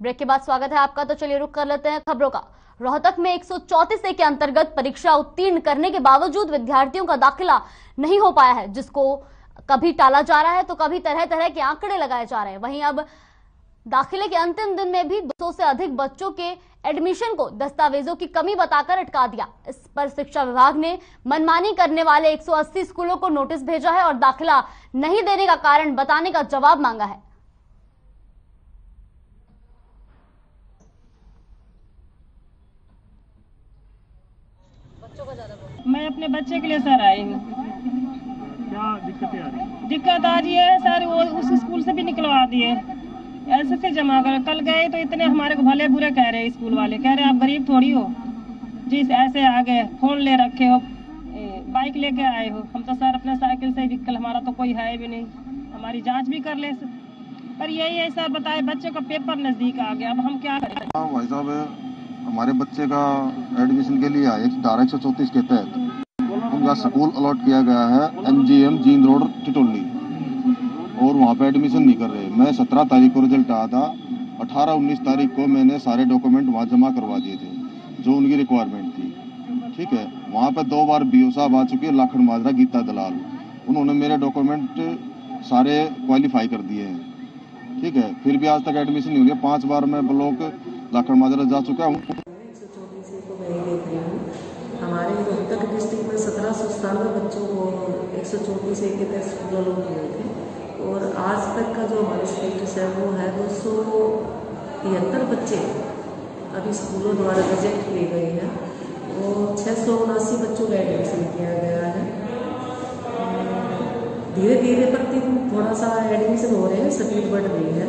Break के बाद स्वागत है आपका तो चलिए रुक कर लेते हैं खबरों का। रोहतक में एक ए के अंतर्गत परीक्षा उत्तीर्ण करने के बावजूद विद्यार्थियों का दाखिला नहीं हो पाया है, जिसको कभी टाला जा रहा है तो कभी तरह तरह के आंकड़े लगाए जा रहे हैं। वहीं अब दाखिले के अंतिम दिन में भी 200 से अधिक बच्चों के एडमिशन को दस्तावेजों की कमी बताकर अटका दिया। इस पर शिक्षा विभाग ने मनमानी करने वाले 180 स्कूलों को नोटिस भेजा है और दाखिला नहीं देने का कारण बताने का जवाब मांगा है। मैं अपने बच्चे के लिए सर आई हूँ। क्या दिक्कतें आ रही दिक्कत आ रही है सर वो उस स्कूल से भी निकलवा दिए। ऐसे से जमा कर कल गए तो इतने हमारे को भले बुरे कह रहे हैं स्कूल वाले। कह रहे आप गरीब थोड़ी हो। जी ऐसे आ गए फ़ोन ले रखे हो बाइक लेके आए हो। हम तो सर अपने साइकिल से व्हीकल हमारा तो कोई है भी नहीं। हमारी जाँच भी कर ले पर यही है सर बताए बच्चों का पेपर नज़दीक आ गया। अब हम क्या करें? हाँ भाई साहब हमारे बच्चे का एडमिशन के लिए आए धारा एक सौ के तहत उनका स्कूल अलॉट किया गया है M G M Jind road, Titoli. और वहाँ पे एडमिशन नहीं कर रहे। मैं सत्रह तारीख को रिज़ल्ट आया था। अठारह उन्नीस तारीख को मैंने सारे डॉक्यूमेंट वहाँ जमा करवा दिए थे, जो उनकी रिक्वायरमेंट थी। ठीक है? वहाँ पे दो बार बी साहब आ चुके हैं, लाखन माजरा, गीता दलाल। उन्होंने मेरे डॉक्यूमेंट सारे क्वालिफाई कर दिए हैं। ठीक है? फिर भी आज तक एडमिशन नहीं हो रही पाँच बार मैं ब्लॉक लाखन माजरा जा चुका हूँ। एक हमारे रोहतक डिस्ट्रिक्ट में सत्रह सौ सतानवे बच्चों को एक सौ चौबीस ए के तहत स्कूल अलॉट हुए थे और आज तक का जो हमारा स्टेटस है, वो है दो सौ तिहत्तर बच्चे अभी स्कूलों द्वारा रिजेक्ट किए गए हैं और छः सौ उनासी बच्चों का एडमिशन किया गया है। धीरे धीरे प्रतिदिन थोड़ा सा एडमिशन हो रहे हैं स्पीड बढ़ रही है।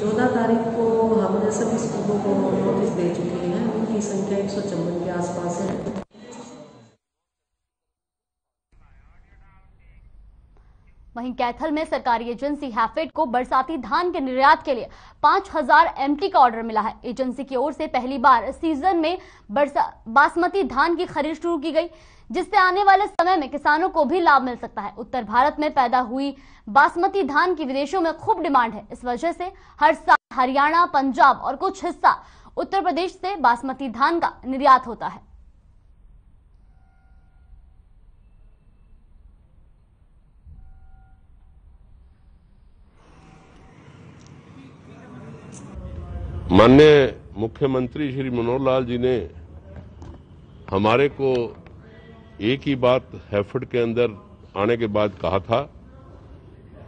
चौदह तारीख को हमने सभी स्कूलों को नोटिस दे चुके हैं। उनकी संख्या एक सौ चौवन के आसपास है। वहीं कैथल में सरकारी एजेंसी हैफेड को बरसाती धान के निर्यात के लिए 5000 एमटी का ऑर्डर मिला है। एजेंसी की ओर से पहली बार सीज़न में बासमती धान की खरीद शुरू की गई, जिससे आने वाले समय में किसानों को भी लाभ मिल सकता है। उत्तर भारत में पैदा हुई बासमती धान की विदेशों में खूब डिमांड है। इस वजह से हर साल हरियाणा, पंजाब और कुछ हिस्सा उत्तर प्रदेश से बासमती धान का निर्यात होता है। माननीय मुख्यमंत्री श्री मनोहर लाल जी ने हमारे को एक ही बात हैफर्ड के अंदर आने के बाद कहा था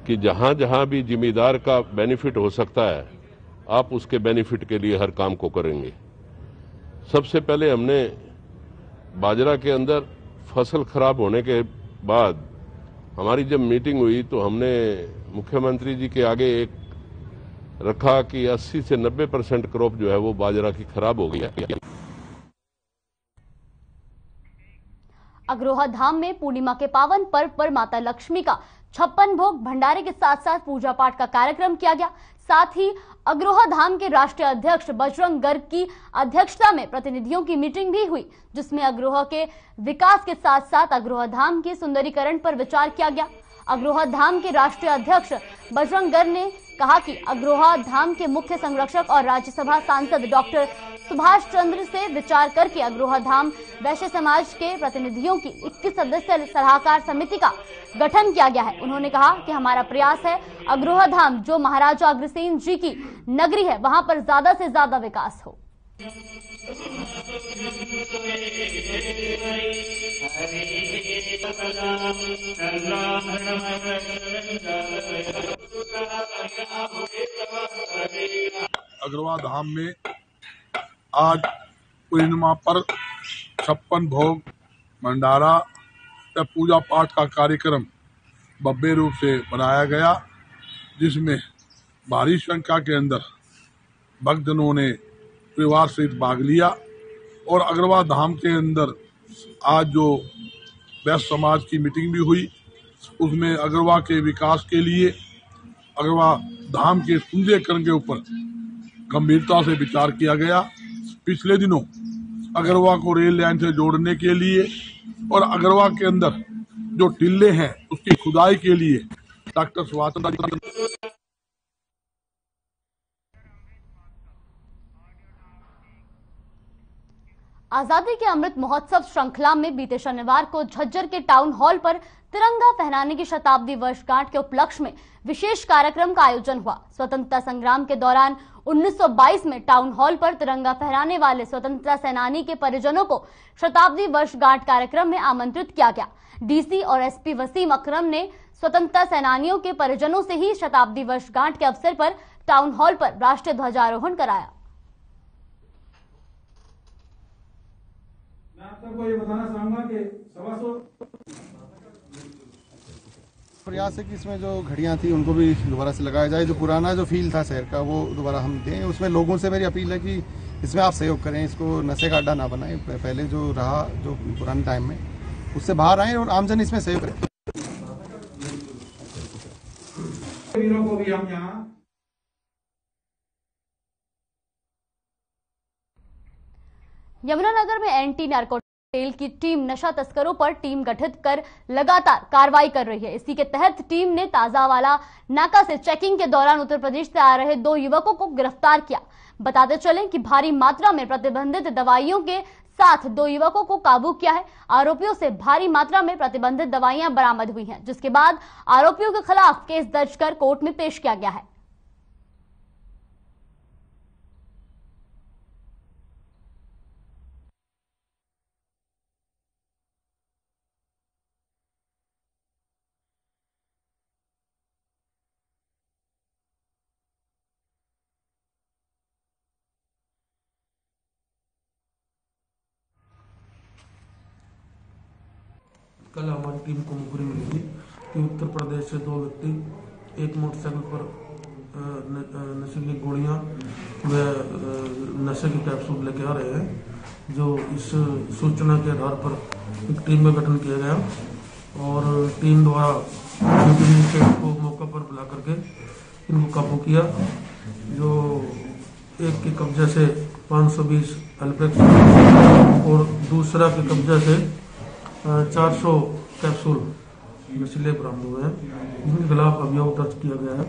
कि जहाँ जहाँ भी जिम्मेदार का बेनिफिट हो सकता है, आप उसके बेनिफिट के लिए हर काम को करेंगे। सबसे पहले हमने बाजरा के अंदर फ़सल खराब होने के बाद हमारी जब मीटिंग हुई तो हमने मुख्यमंत्री जी के आगे एक रखा कि 80 से 90 परसेंट क्रॉप जो है वो बाजरा की खराब हो गई अग्रोहा धाम में पूर्णिमा के पावन पर्व पर माता लक्ष्मी का छप्पन भोग भंडारे के साथ साथ पूजा पाठ का कार्यक्रम किया गया। साथ ही अग्रोहा धाम के राष्ट्रीय अध्यक्ष बजरंग गर्ग की अध्यक्षता में प्रतिनिधियों की मीटिंग भी हुई, जिसमें अग्रोहा के विकास के साथ साथ अग्रोहा धाम के सुंदरीकरण पर विचार किया गया। अग्रोहा धाम के राष्ट्रीय अध्यक्ष बजरंग गर्ग ने कहा कि अग्रोहा धाम के मुख्य संरक्षक और राज्यसभा सांसद डॉक्टर सुभाष चंद्र से विचार करके अग्रोहा धाम वैश्य समाज के प्रतिनिधियों की 21 सदस्य सलाहकार समिति का गठन किया गया है। उन्होंने कहा कि हमारा प्रयास है अग्रोहा धाम, जो महाराजा अग्रसेन जी की नगरी है, वहाँ पर ज़्यादा से ज़्यादा विकास हो। अग्रवा धाम में आज पूर्णिमा पर छप्पन भोग भंडारा या पूजा पाठ का कार्यक्रम भव्य रूप से बनाया गया, जिसमें भारी संख्या के अंदर भक्तजनों ने परिवार सहित भाग लिया और अग्रवा धाम के अंदर आज जो वैश्य समाज की मीटिंग भी हुई, उसमें अग्रवा के विकास के लिए अग्रवा धाम के सुंदरीकरण के ऊपर गंभीरता से विचार किया गया। पिछले दिनों अगरवा को रेल लाइन से जोड़ने के लिए और अगरवा के अंदर जो टिल्ले हैं, उसकी खुदाई के लिए डॉक्टर सुभाष आज़ादी के अमृत महोत्सव श्रृंखला में बीते शनिवार को झज्जर के टाउन हॉल पर तिरंगा फहराने की शताब्दी वर्षगांठ के उपलक्ष्य में विशेष कार्यक्रम का आयोजन हुआ। स्वतंत्रता संग्राम के दौरान 1922 में टाउन हॉल पर तिरंगा फहराने वाले स्वतंत्रता सेनानी के परिजनों को शताब्दी वर्षगांठ कार्यक्रम में आमंत्रित किया गया। डीसी और एसपी वसीम अकरम ने स्वतंत्रता सेनानियों के परिजनों से ही शताब्दी वर्षगांठ के अवसर पर टाउन हॉल पर राष्ट्रीय ध्वजारोहण कराया। मैं आप सबको ये बताना चाहूँगा कि सवा सौ प्रयास है कि इसमें जो घड़ियाँ थी उनको भी दोबारा से लगाया जाए। जो पुराना जो फील था शहर का वो दोबारा हम दें। उसमें लोगों से मेरी अपील है कि इसमें आप सहयोग करें इसको नशे का अड्डा ना बनाएँ। पहले जो रहा जो पुराने टाइम में उससे बाहर आए और आमजन इसमें सहयोग करें। वीरों को भी हम यहाँ यमुनानगर में एंटी नार्कोटेल की टीम नशा तस्करों पर टीम गठित कर लगातार कार्रवाई कर रही है। इसी के तहत टीम ने ताजावाला नाका से चेकिंग के दौरान उत्तर प्रदेश से आ रहे दो युवकों को गिरफ़्तार किया। बताते चलें कि भारी मात्रा में प्रतिबंधित दवाइयों के साथ दो युवकों को काबू किया है। आरोपियों से भारी मात्रा में प्रतिबंधित दवाइयाँ बरामद हुई हैं, जिसके बाद आरोपियों के खिलाफ केस दर्ज कर कोर्ट में पेश किया गया है। कल हमारी टीम को मुखबिरी मिली थी कि उत्तर प्रदेश से दो व्यक्ति एक मोटरसाइकिल पर न- अ, नशीली गोलियाँ व नशे के कैप्सूल लेके आ रहे हैं जो इस सूचना के आधार पर एक टीम का गठन किया गया। और टीम द्वारा को मौके पर बुला करके इनको काबू किया जो एक के कब्जे से 520 अल्पेक्स और दूसरा के कब्जे से चार सौ कैप्सूल नशीले बरामद हुए हैं। जिनके खिलाफ अभियोग दर्ज किया गया है।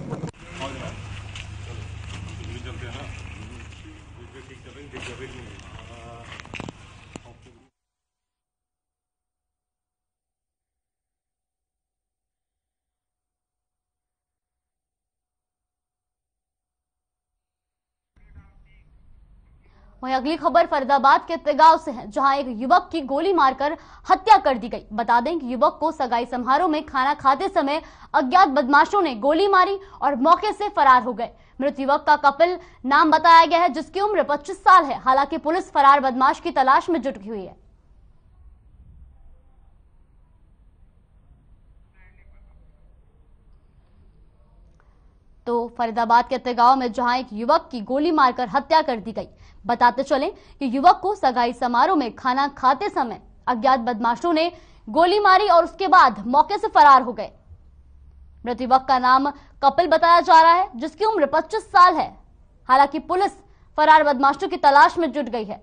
वहीं अगली खबर फरीदाबाद के तेगाव से है, जहाँ एक युवक की गोली मारकर हत्या कर दी गई। बता दें कि युवक को सगाई समारोह में खाना खाते समय अज्ञात बदमाशों ने गोली मारी और मौके से फरार हो गए। मृत युवक का कपिल नाम बताया गया है, जिसकी उम्र 25 साल है। हालाँकि पुलिस फरार बदमाश की तलाश में जुटी हुई है। तो फरीदाबाद के तेगांव में जहाँ एक युवक की गोली मारकर हत्या कर दी गई। बताते चले कि युवक को सगाई समारोह में खाना खाते समय अज्ञात बदमाशों ने गोली मारी और उसके बाद मौके से फरार हो गए। मृत युवक का नाम कपिल बताया जा रहा है, जिसकी उम्र 25 साल है। हालाँकि पुलिस फरार बदमाशों की तलाश में जुट गई है।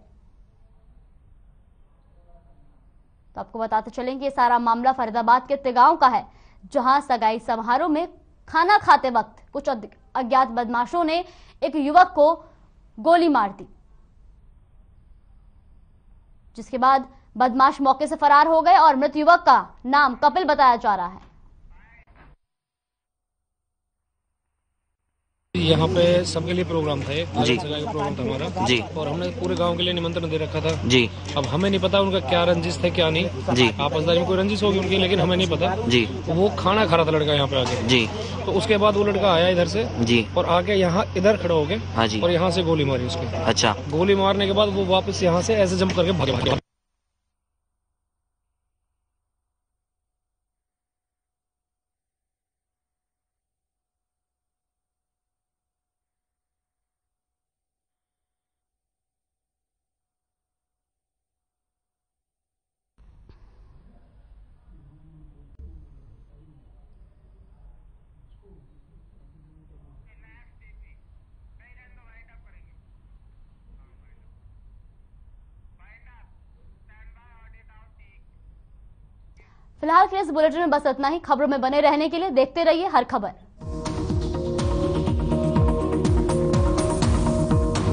तो आपको बताते चलेंगे ये सारा मामला फरीदाबाद के तेगांव का है, जहाँ सगाई समारोह में खाना खाते वक्त कुछ अज्ञात बदमाशों ने एक युवक को गोली मार दी, जिसके बाद बदमाश मौके से फरार हो गए और मृत युवक का नाम कपिल बताया जा रहा है। यहाँ पे सबके लिए प्रोग्राम था एक जी। का प्रोग्राम था हमारा। जी। और हमने पूरे गाँव के लिए निमंत्रण दे रखा था। जी। अब हमें नहीं पता उनका क्या रंजिश था क्या नहीं। जी। आपसदारी में कोई रंजिश होगी उनकी लेकिन हमें नहीं पता। जी। वो खाना खा रहा था लड़का यहाँ पे आके। जी। तो उसके बाद वो लड़का आया इधर से जी। और आके यहाँ इधर खड़ा हो गया हाँ जी। और यहाँ से गोली मारी उसके। अच्छा। गोली मारने के बाद वो वापस यहाँ से ऐसे जम करके भागे भागे। फ़िलहाल के इस बुलेटिन में बस इतना ही। खबरों में बने रहने के लिए देखते रहिए हर खबर।